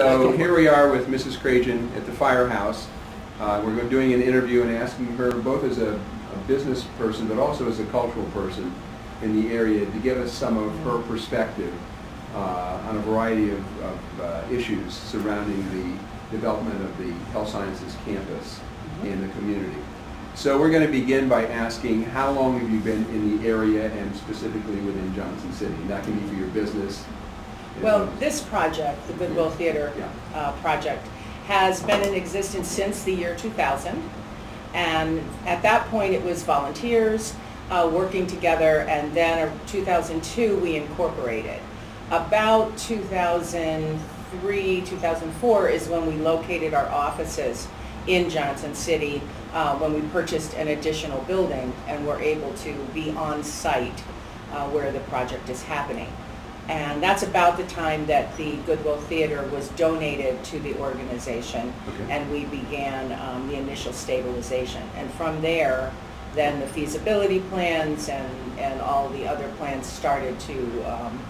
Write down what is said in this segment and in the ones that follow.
So here we are with Mrs. Kradjian at the firehouse. Uh, We're doing an interview and asking her, both as a a business person, but also as a cultural person in the area, to give us some of her perspective uh, on a variety of of, uh, issues surrounding the development of the health sciences campus in the community. So we're going to begin by asking, how long have you been in the area and specifically within Johnson City? And that can be for your business. Well, this project, the Goodwill Theater uh, project, has been in existence since the year 2000. And at that point, it was volunteers uh, working together, and then in 2002, we incorporated. About 2003, 2004 is when we located our offices in Johnson City, uh, when we purchased an additional building and were able to be on site uh, where the project is happening. And that's about the time that the Goodwill Theater was donated to the organization. Okay. And we began um, the initial stabilization. And from there, then the feasibility plans and, and all the other plans started to um,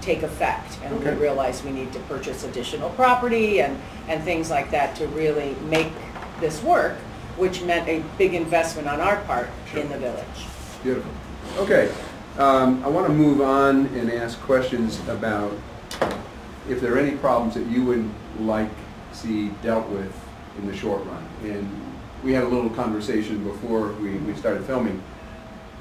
take effect. And we realized we need to purchase additional property and, and things like that to really make this work, which meant a big investment on our part in the village. Beautiful. Okay, um, I want to move on and ask questions about if there are any problems that you would like to see dealt with in the short run. And we had a little conversation before we, we started filming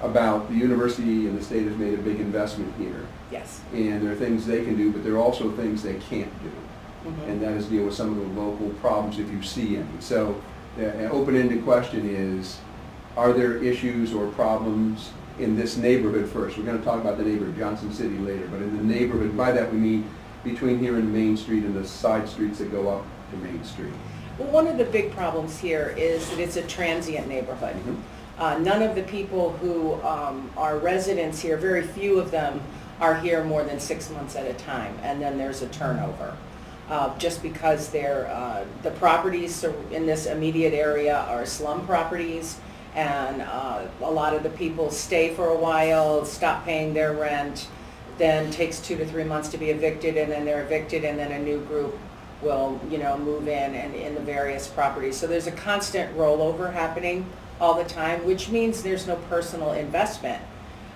about the university and the state has made a big investment here. Yes. And there are things they can do, but there are also things they can't do Mhm. and that is deal with some of the local problems if you see any. So the an open-ended question is, are there issues or problems in this neighborhood first? We're going to talk about the neighborhood, Johnson City later, but in the neighborhood, by that we mean between here and Main Street and the side streets that go up to Main Street. Well, one of the big problems here is that it's a transient neighborhood. Mhm. Uh, None of the people who um, are residents here, very few of them are here more than six months at a time, and then there's a turnover. Uh, Just because they're, uh, the properties in this immediate area are slum properties, and uh, a lot of the people stay for a while, stop paying their rent, then takes two to three months to be evicted, and then they're evicted, and then a new group will, you know, move in and in the various properties. So there's a constant rollover happening all the time, which means there's no personal investment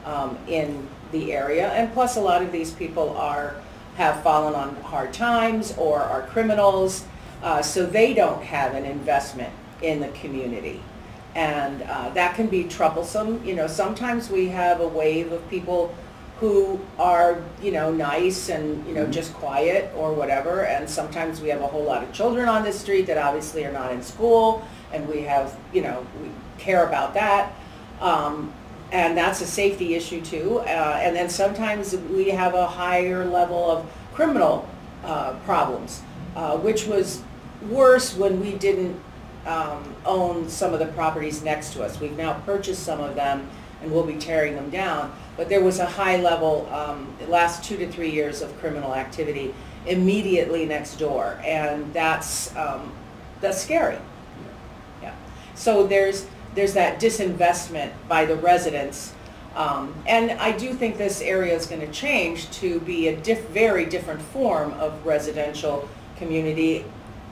um, in the area. And plus, a lot of these people are, have fallen on hard times or are criminals, uh, so they don't have an investment in the community. And uh, that can be troublesome. You know, sometimes we have a wave of people who are, you know, nice and, you know, Mhm. just quiet or whatever. And sometimes we have a whole lot of children on the street that obviously are not in school. And we have, you know, we care about that. Um, and that's a safety issue too. Uh, and then sometimes we have a higher level of criminal uh, problems, uh, which was worse when we didn't um, own some of the properties next to us. We've now purchased some of them and we'll be tearing them down. But there was a high level, um, last two to three years of criminal activity immediately next door. And that's, um, that's scary. Yeah. So there's, there's that disinvestment by the residents. Um, and I do think this area is going to change to be a diff, very different form of residential community.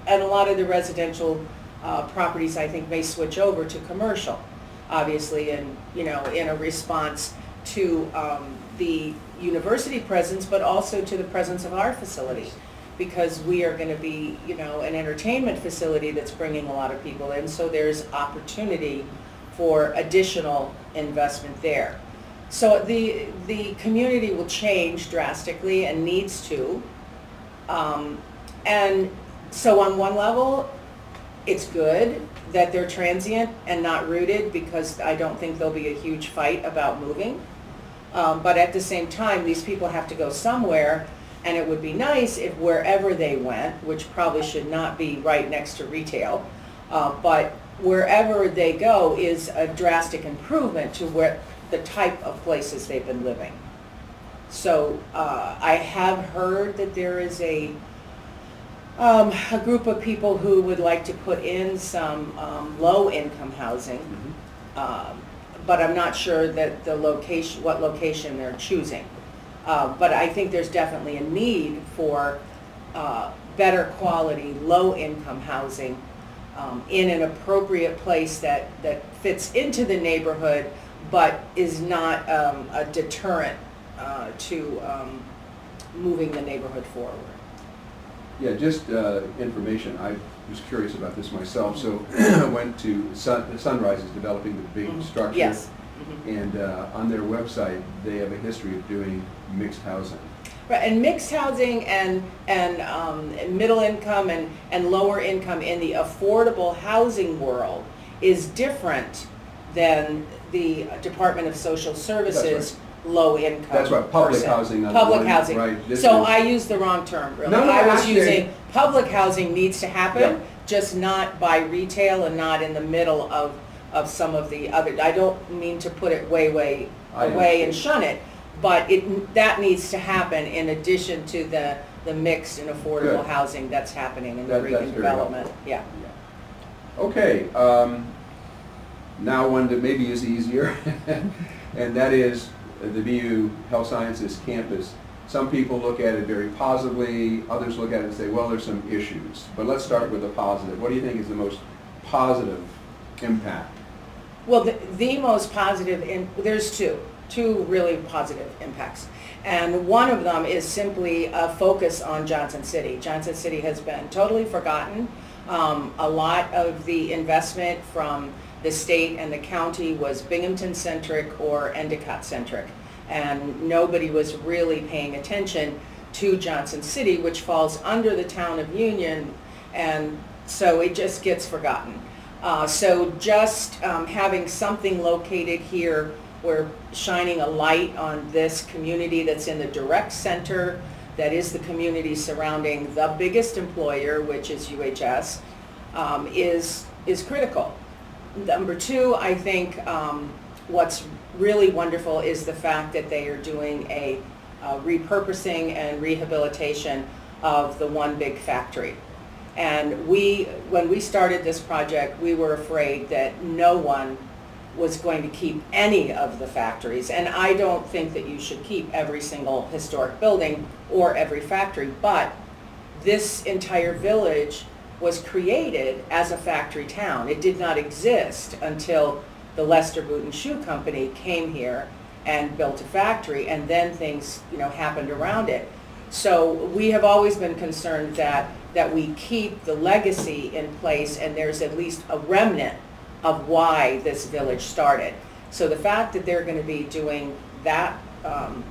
And a lot of the residential uh, properties, I think, may switch over to commercial, obviously, and, you know, in a response to um, the university presence, but also to the presence of our facility because we are going to be, you know, an entertainment facility that's bringing a lot of people in, so there's opportunity for additional investment there. So the, the community will change drastically and needs to. Um, And so on one level, it's good that they're transient and not rooted because I don't think there'll be a huge fight about moving. Um, But at the same time, these people have to go somewhere and it would be nice if wherever they went, which probably should not be right next to retail, uh, but wherever they go is a drastic improvement to where, the type of places they've been living. So uh, I have heard that there is a, um, a group of people who would like to put in some um, low-income housing, um, but I'm not sure that the location, what location they're choosing. Uh, But I think there's definitely a need for uh, better quality, low-income housing um, in an appropriate place that, that fits into the neighborhood, but is not um, a deterrent uh, to um, moving the neighborhood forward. Yeah, just uh, information, I was curious about this myself, so I went to Sun- Sunrise is developing the big Mhm. structure. Yes. Mhm. And uh, on their website, they have a history of doing mixed housing. Right, and mixed housing and, and um, middle income and, and lower income in the affordable housing world is different than the Department of Social Services low income That's right, public person. housing Public housing. right, this So is- I used the wrong term, really. No, no, I was actually- using, public housing needs to Yeah. happen, just not by retail and not in the middle of, of some of the other, I don't mean to put it way, way I away and shun it, but it, that needs to happen in addition to the, the mixed and affordable Good. housing that's happening in the That- that's Regan very development, yeah. Okay, um, now one that maybe is easier, and that is the BU Health Sciences campus. Some people look at it very positively, others look at it and say, well, there's some issues. But let's start with the positive. What do you think is the most positive impact? Well, the, the most positive, in there's two, two really positive impacts. And one of them is simply a focus on Johnson City. Johnson City has been totally forgotten. Um, a lot of the investment from the state and the county was Binghamton-centric or Endicott-centric. And nobody was really paying attention to Johnson City, which falls under the town of Union, and so it just gets forgotten. Uh, So just um, having something located here, we're shining a light on this community that's in the direct center, that is the community surrounding the biggest employer, which is UHS, um, is, is critical. Number two, I think um, what's really wonderful is the fact that they are doing a uh, repurposing and rehabilitation of the one big factory. And we, when we started this project, we were afraid that no one was going to keep any of the factories. And I don't think that you should keep every single historic building or every factory, but this entire village was created as a factory town. It did not exist until the Lester Boot and Shoe Company came here and built a factory, and then things, you know, happened around it. So we have always been concerned that, that we keep the legacy in place and there's at least a remnant of why this village started. So the fact that they're going to be doing that um,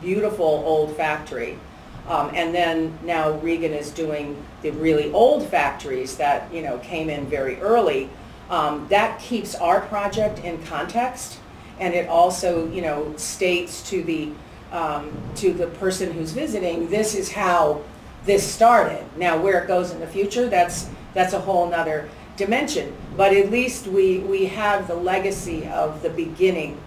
beautiful old factory, um, and then now Regan is doing the really old factories that, you know, came in very early, um, that keeps our project in context, and it also, you know, states to the, um, to the person who's visiting, this is how this started. Now, where it goes in the future, that's, that's a whole nother dimension. But at least we, we have the legacy of the beginning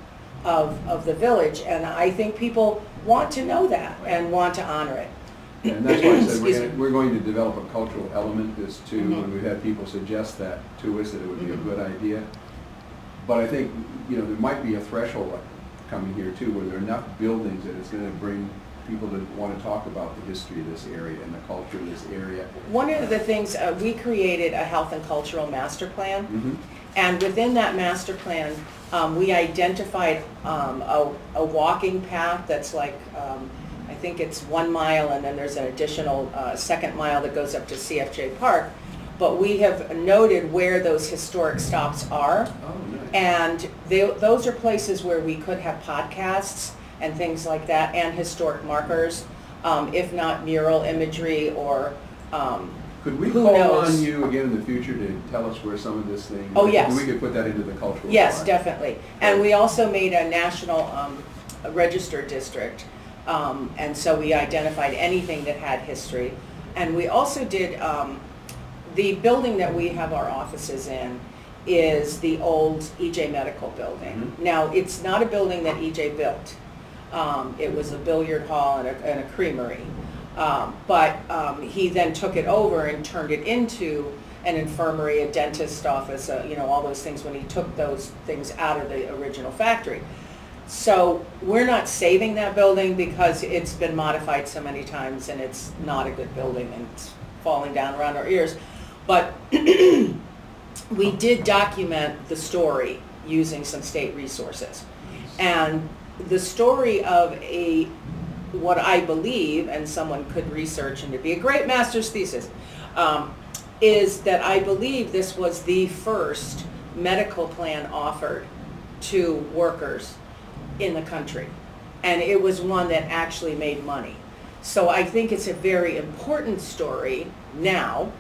of, of the village, and I think people want to know that and want to honor it. And that's why I said, we're gonna, we're going to develop a cultural element this too, Mhm. and we've had people suggest that to us, that it would be a Mhm. good idea. But I think, you know, there might be a threshold coming here too, where there are enough buildings that it's gonna bring people that wanna talk about the history of this area and the culture of this area. One of the things, uh, we created a health and cultural master plan, Mhm. And within that master plan, um, we identified um, a, a walking path that's like, um, I think it's one mile, and then there's an additional uh, second mile that goes up to CFJ Park. But we have noted where those historic stops are, Oh, nice. and they, those are places where we could have podcasts and things like that, and historic markers, um, if not mural imagery or, um, Could we who call knows? on you again in the future to tell us where some of this thing? Oh, yes. We could put that into the cultural. Yes, definitely. And we also made a national um, registered district. Um, And so we identified anything that had history. And we also did, um, the building that we have our offices in is the old EJ Medical Building. Mhm. Now, it's not a building that EJ built. Um, It was a billiard hall and a and a creamery. Um, But um, he then took it over and turned it into an infirmary, a dentist office, uh, you know, all those things when he took those things out of the original factory. So we're not saving that building because it's been modified so many times and it's not a good building and it's falling down around our ears. But we did document the story using some state resources. And the story of a, what I believe, and someone could research and it'd be a great master's thesis, um, is that I believe this was the first medical plan offered to workers in the country. And it was one that actually made money. So I think it's a very important story now.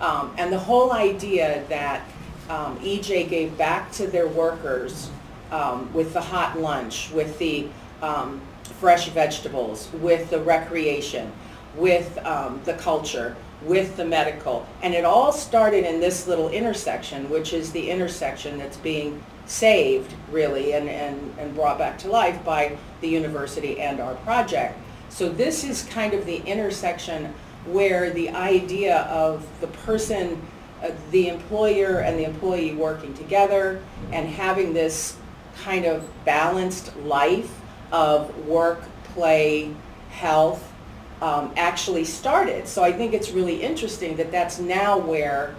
Um, and the whole idea that um, EJ gave back to their workers um, with the hot lunch, with the um, fresh vegetables, with the recreation, with um, the culture, with the medical. And it all started in this little intersection, which is the intersection that's being saved, really, and, and, and brought back to life by the university and our project. So this is kind of the intersection where the idea of the person, uh, the employer and the employee working together and having this kind of balanced life of work, play, health, um, actually started. So I think it's really interesting that that's now where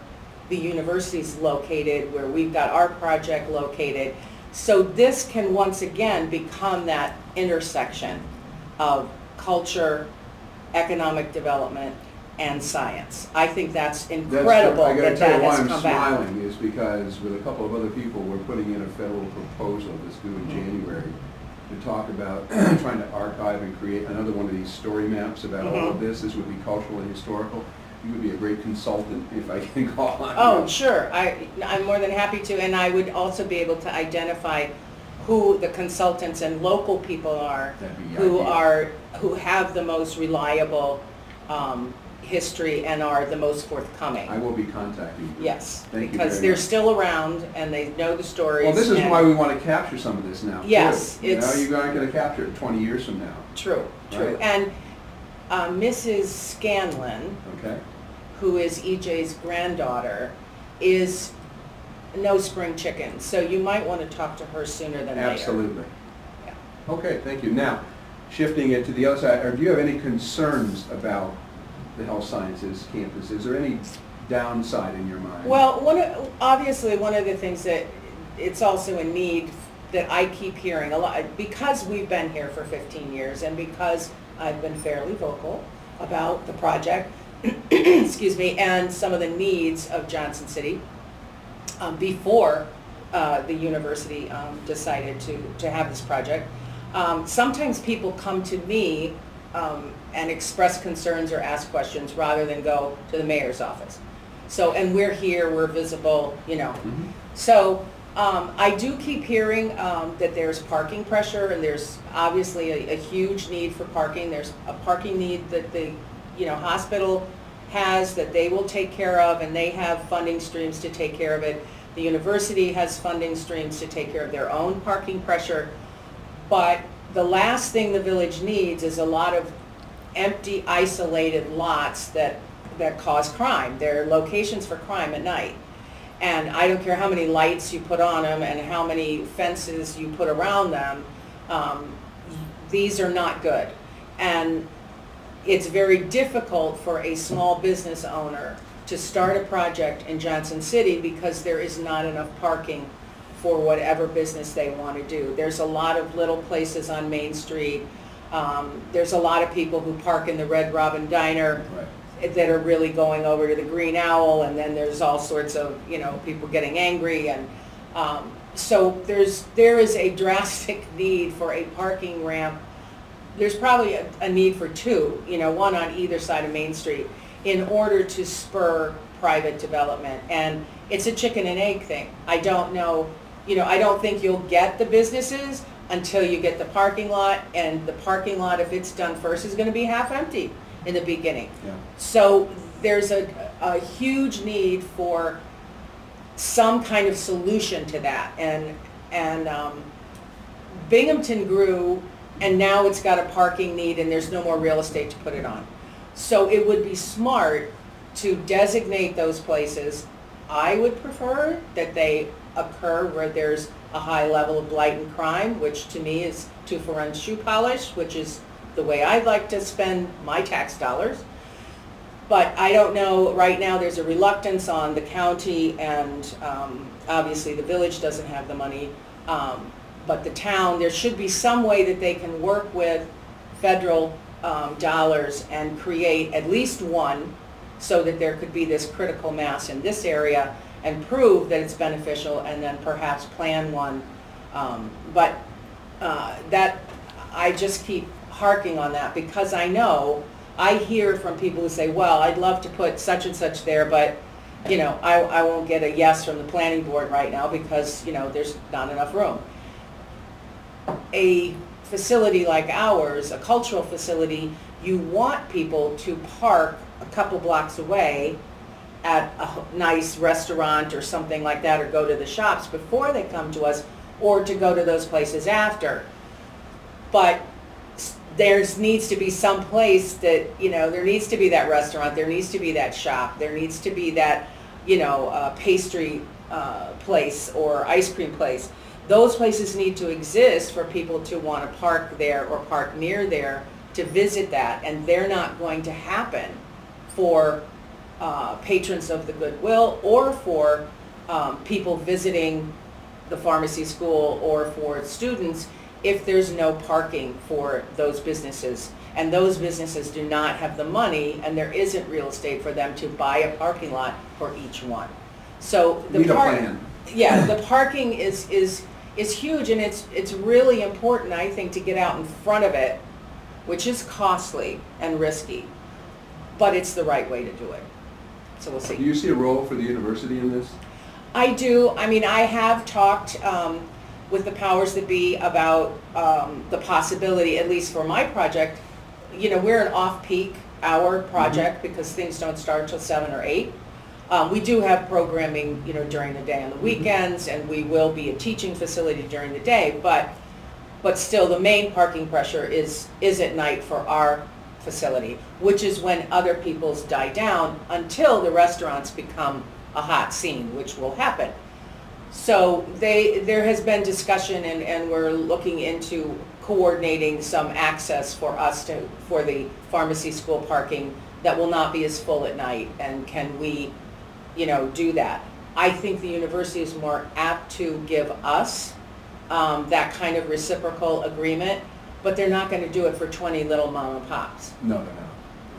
the university's located, where we've got our project located. So this can once again become that intersection of culture, economic development, and science. I think that's That's- incredible I gotta that tell that you why I'm come back. smiling is because with a couple of other people, we're putting in a federal proposal that's due in January to talk about trying to archive and create another one of these story maps about all of Mhm. this. This would be cultural and historical. You would be a great consultant if I can call on you. Oh, sure, I, I'm more than happy to, and I would also be able to identify who the consultants and local people are That'd be who ideal. are, who have the most reliable um, history and are the most forthcoming. I will be contacting you. Yes, Thank you because very they're much. still around and they know the stories. Well, this is why we want to capture some of this now, too. Yes, You know, it's- you're not going to capture it 20 years from now, True, true. Right. And uh, Mrs. Scanlon, okay? who is EJ's granddaughter, is no spring chicken. So you might want to talk to her sooner than later. Absolutely. Yeah. Okay, thank you. Now, shifting it to the other side, or do you have any concerns about the health sciences campus? Is there any downside in your mind? Well, one of, obviously, one of the things that it's also a need that I keep hearing a lot, because we've been here for 15 years and because I've been fairly vocal about the project, excuse me, and some of the needs of Johnson City um, before uh, the university um, decided to, to have this project. Um, Sometimes people come to me um, and express concerns or ask questions rather than go to the mayor's office. So, and we're here, we're visible, you know. Mhm. So um, I do keep hearing um, that there's parking pressure and there's obviously a, a huge need for parking. There's a parking need that the, you know, hospital has that they will take care of and they have funding streams to take care of it. The university has funding streams to take care of their own parking pressure. But the last thing the village needs is a lot of empty, isolated lots that, that cause crime. They're locations for crime at night. And I don't care how many lights you put on them and how many fences you put around them, um, these are not good. And it's very difficult for a small business owner to start a project in Johnson City because there is not enough parking for whatever business they want to do. There's a lot of little places on Main Street. Um, There's a lot of people who park in the Red Robin Diner Right. that are really going over to the Green Owl, and then there's all sorts of, you know, people getting angry, and, um, so there's, there is a drastic need for a parking ramp. There's probably a, a need for two, you know, one on either side of Main Street, in order to spur private development, and it's a chicken and egg thing. I don't know, you know, I don't think you'll get the businesses until you get the parking lot, and the parking lot, if it's done first, is gonna be half empty in the beginning. Yeah. So there's a, a huge need for some kind of solution to that. And, and um, Binghamton grew and now it's got a parking need and there's no more real estate to put it on. So it would be smart to designate those places. I would prefer that they occur where there's a high level of blight and crime, which to me is two for shoe polish, which is the way I'd like to spend my tax dollars. but I don't know, right now, there's a reluctance on the county and, um, obviously, the village doesn't have the money. Um, but the town, there should be some way that they can work with federal, um, dollars and create at least one so that there could be this critical mass in this area and prove that it's beneficial and then perhaps plan one. Um, but, uh, that, I just keep harking on that because I know, I hear from people who say, well, I'd love to put such and such there, but, you know, I, I won't get a yes from the planning board right now because, you know, there's not enough room. A facility like ours, a cultural facility, you want people to park a couple blocks away at a nice restaurant or something like that, or go to the shops before they come to us, or to go to those places after. But there needs to be some place that, you know, there needs to be that restaurant, there needs to be that shop, there needs to be that, you know, uh, pastry uh, place or ice cream place. Those places need to exist for people to want to park there or park near there to visit that, and they're not going to happen for uh, patrons of the Goodwill or for um, people visiting the pharmacy school or for students if there's no parking for those businesses. And those businesses do not have the money and there isn't real estate for them to buy a parking lot for each one. So the Need a park- plan. Yeah, the parking is, is, is huge and it's, it's really important, I think, to get out in front of it, which is costly and risky, but it's the right way to do it. So we'll see. Do you see a role for the university in this? I do, I mean, I have talked um, with the powers that be about um, the possibility, at least for my project, you know, we're an off-peak hour project because things don't start till seven or eight. Um, We do have programming, you know, during the day on the weekends, and we will be a teaching facility during the day, but, but still, the main parking pressure is, is at night for our facility, which is when other people's die down until the restaurants become a hot scene, which will happen. So they, there has been discussion and, and we're looking into coordinating some access for us to, for the pharmacy school parking that will not be as full at night and can we, you know, do that? I think the university is more apt to give us um, that kind of reciprocal agreement, but they're not gonna do it for twenty little mom and pops. No, no, no.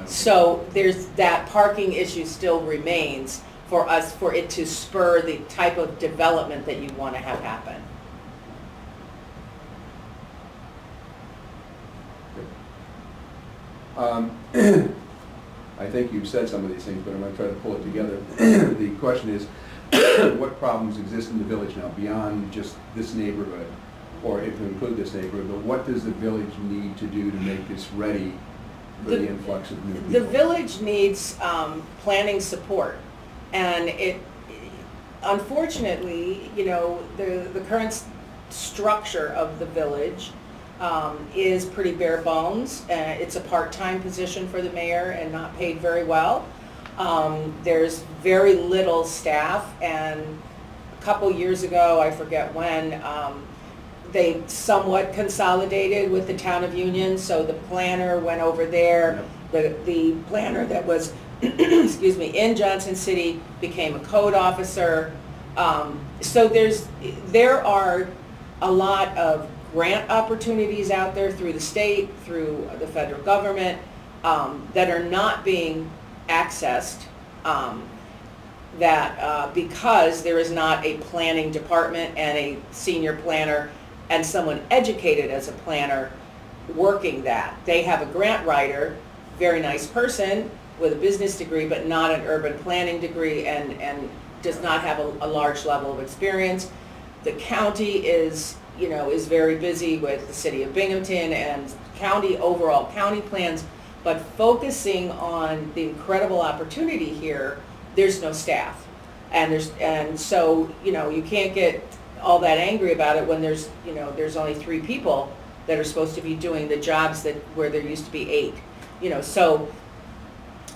So there's, that parking issue still remains for us, for it to spur the type of development that you want to have happen. Um, I think you've said some of these things, but I'm gonna try to pull it together. The question is, what problems exist in the village now beyond just this neighborhood? Or if we include this neighborhood, but what does the village need to do to make this ready for the The- influx of new people? The village needs um, planning support, and it, unfortunately, you know, the, the current structure of the village um, is pretty bare bones. Uh, It's a part-time position for the mayor and not paid very well. Um, There's very little staff, and a couple years ago, I forget when, um, they somewhat consolidated with the town of Union, so the planner went over there. The, the planner that was, excuse me, in Johnson City became a code officer. Um, so there's, there are a lot of grant opportunities out there through the state, through the federal government, um, that are not being accessed. Um, that uh, because there is not a planning department and a senior planner and someone educated as a planner working that. They have a grant writer, very nice person with a business degree, but not an urban planning degree and, and does not have a, a large level of experience. The county is, you know, is very busy with the city of Binghamton and county, overall county plans, but focusing on the incredible opportunity here, there's no staff. And there's, and so, you know, you can't get all that angry about it when there's, you know, there's only three people that are supposed to be doing the jobs that, where there used to be eight. You know, so,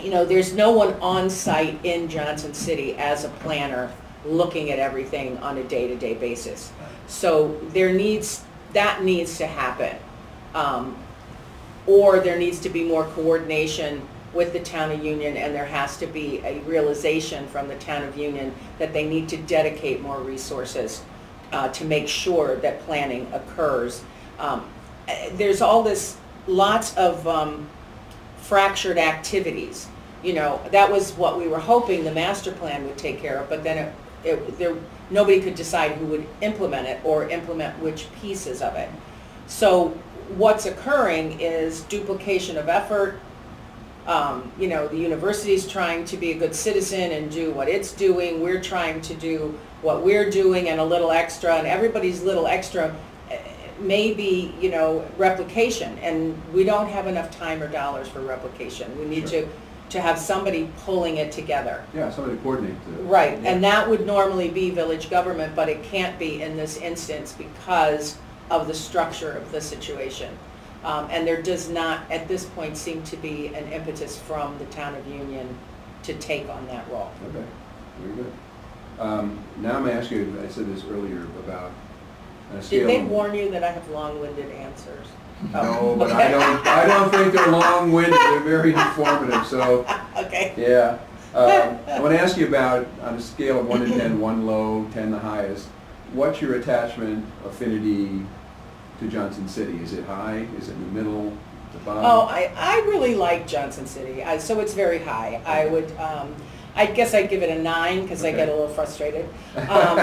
you know, there's no one on site in Johnson City as a planner looking at everything on a day-to-day basis. So there needs, that needs to happen. Um, Or there needs to be more coordination with the town of Union, and there has to be a realization from the town of Union that they need to dedicate more resources uh, to make sure that planning occurs. Um, There's all this, lots of um, fractured activities. You know, that was what we were hoping the master plan would take care of, but then it, it, there, nobody could decide who would implement it or implement which pieces of it. So what's occurring is duplication of effort. Um, you know, the university's trying to be a good citizen and do what it's doing. We're trying to do what we're doing and a little extra, and everybody's little extra eh, may be, you know, replication. And we don't have enough time or dollars for replication. We need Sure. to, to have somebody pulling it together. Yeah, somebody to coordinate the. Right, and that would normally be village government, but it can't be in this instance because of the structure of the situation. Um, and there does not, at this point, seem to be an impetus from the town of Union to take on that role. Okay, very good. Um, Now I'm gonna ask you, I said this earlier about a scale. Did they of- warn you that I have long-winded answers? No, but I don't, I don't think they're long-winded, they're very informative, so, Okay. yeah. Um, I want to ask you about, on a scale of one to ten, one low, ten the highest, what's your attachment affinity to Johnson City? Is it high, is it in the middle, the bottom? Oh, I, I really like Johnson City, I, so it's very high. I would, um, I guess I'd give it a nine, because I get a little frustrated. Um,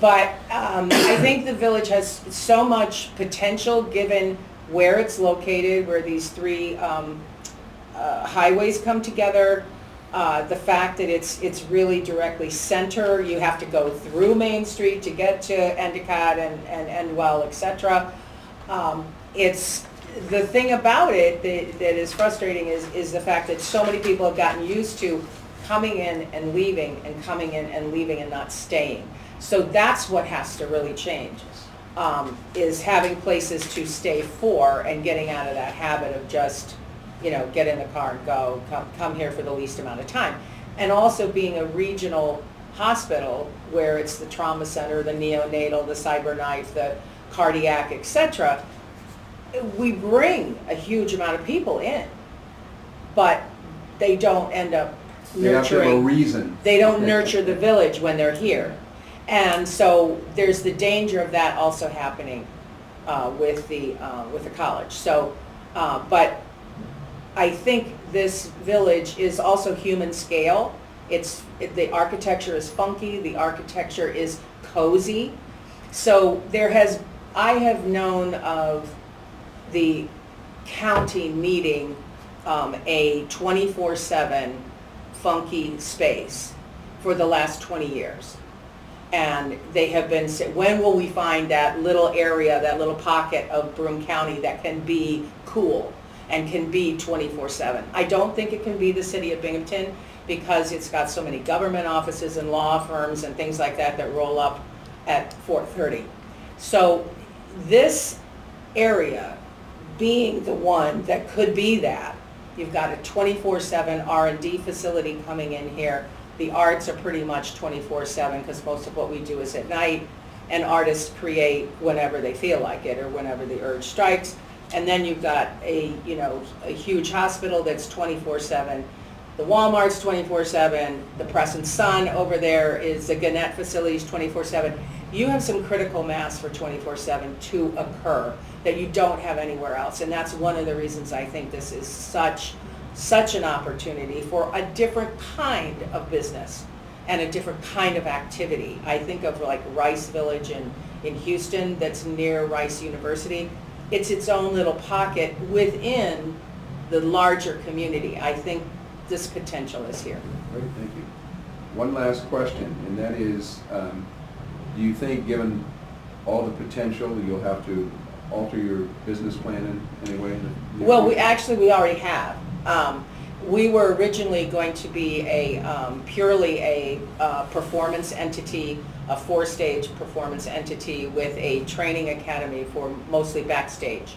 But um, I think the village has so much potential, given where it's located, where these three um, uh, highways come together. Uh, The fact that it's, it's really directly center, you have to go through Main Street to get to Endicott and, and Endwell, etc. Um, It's, the thing about it that, that is frustrating is, is the fact that so many people have gotten used to coming in and leaving and coming in and leaving and not staying. So that's what has to really change, um, is having places to stay for and getting out of that habit of just, you know, get in the car and go, come, come here for the least amount of time. And also being a regional hospital where it's the trauma center, the neonatal, the CyberKnife, the cardiac, etc., we bring a huge amount of people in, but they don't end up They have to have a nurturing. reason. They don't nurture the village when they're here. And so there's the danger of that also happening uh, with the, uh, with the college. So, uh, but I think this village is also human scale. It's, it- the architecture is funky, the architecture is cozy. So there has, I have known of the county needing um, a 24/7 funky space for the last 20 years. And they have been, when will we find that little area, that little pocket of Broome County that can be cool and can be 24/7? I don't think it can be the city of Binghamton because it's got so many government offices and law firms and things like that that roll up at 4:30. So this area being the one that could be that. You've got a 24/7 R and D facility coming in here. The arts are pretty much 24/7 because most of what we do is at night. And artists create whenever they feel like it or whenever the urge strikes. And then you've got a, you know, a huge hospital that's 24/7. The Walmart's 24/7, the Press and Sun over there is, the Gannett facility's 24/7. You have some critical mass for 24/7 to occur that you don't have anywhere else. And that's one of the reasons I think this is such, such an opportunity for a different kind of business and a different kind of activity. I think of like Rice Village in, in Houston that's near Rice University. It's its own little pocket within the larger community. I think this potential is here. Great, thank you. One last question, and that is, um, do you think, given all the potential, you'll have to alter your business plan in any way? in the near Well, we, actually, we already have. Um, We were originally going to be a, um, purely a uh, performance entity, a four-stage performance entity with a training academy for mostly backstage.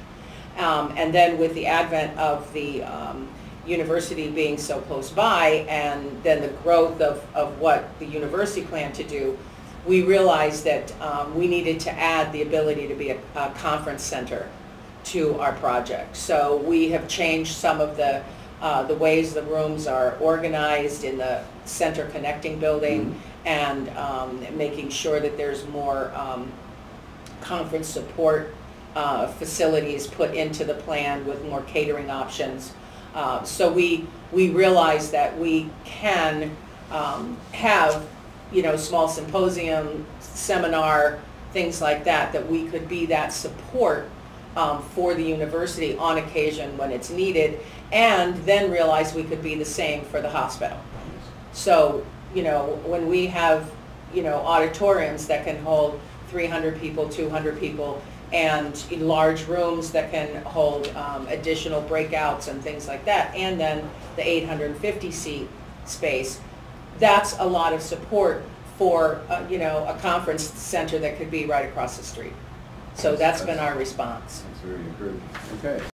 Um, And then with the advent of the um, university being so close by and then the growth of, of what the university planned to do, we realized that um, we needed to add the ability to be a, a conference center to our project. So we have changed some of the uh, the ways the rooms are organized in the center connecting building, and um, making sure that there's more um, conference support uh, facilities put into the plan with more catering options. Uh, So we, we realize that we can um, have, you know, small symposium, seminar, things like that, that we could be that support um, for the university on occasion when it's needed, and then realize we could be the same for the hospital. So, you know, when we have, you know, auditoriums that can hold 300 people, 200 people, and large rooms that can hold um, additional breakouts and things like that, and then the 850 seat space, that's a lot of support for, uh, you know, a conference center that could be right across the street. So that's been our response. That's very encouraging. Okay.